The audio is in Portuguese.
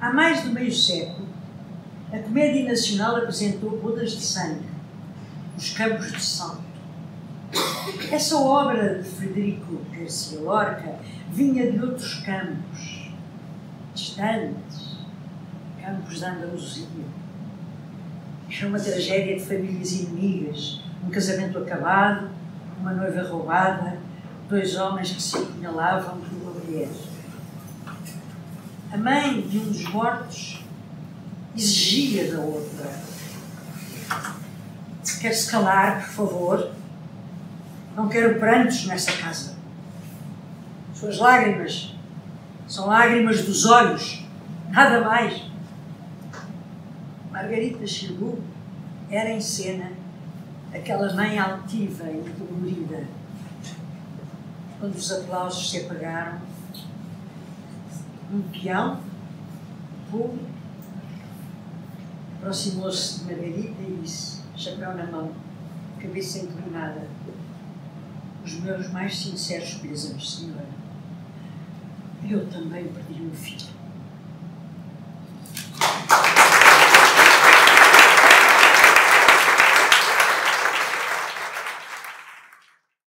Há mais de meio século, a Comédia Nacional apresentou Bodas de Sangue, Os Campos de Santo. Essa obra de Frederico Garcia Lorca vinha de outros campos, distantes, campos da Andaluzia. Era uma tragédia de famílias inimigas, um casamento acabado, uma noiva roubada, dois homens que se apunhalavam por uma mulher. A mãe de um dos mortos exigia da outra. Quer-se calar, por favor? Não quero prantos nesta casa. Suas lágrimas são lágrimas dos olhos, nada mais. Margarita Chilu era em cena aquela mãe altiva e dolorida. Quando os aplausos se apagaram, um peão público aproximou-se de Margarita e disse, chapéu na mão, cabeça inclinada, os meus mais sinceros pêsames, senhora. Eu também perdi um filho.